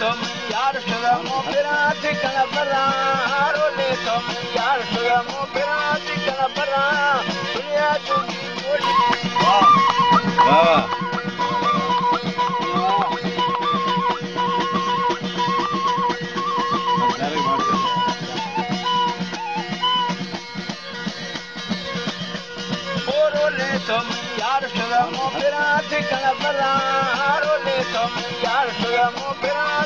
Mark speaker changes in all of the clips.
Speaker 1: तुम यार सुगम बिरात कल बरा रोले तुम यार सुगम बिरात कल बरा तुम यार सुगम बिरात कल बरा रोले तुम यार सुगम बिरात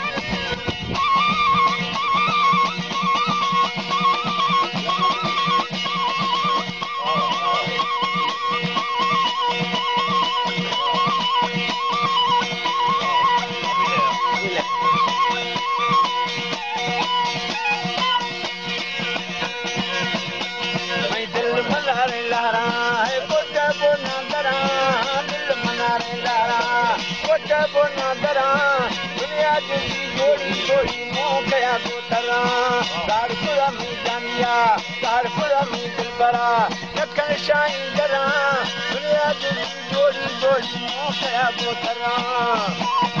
Speaker 1: कया पोइ था सार पुरामी दिया सार पुराम दुनिया दुजी जोड़ी ॿोली मूं कया पोतरा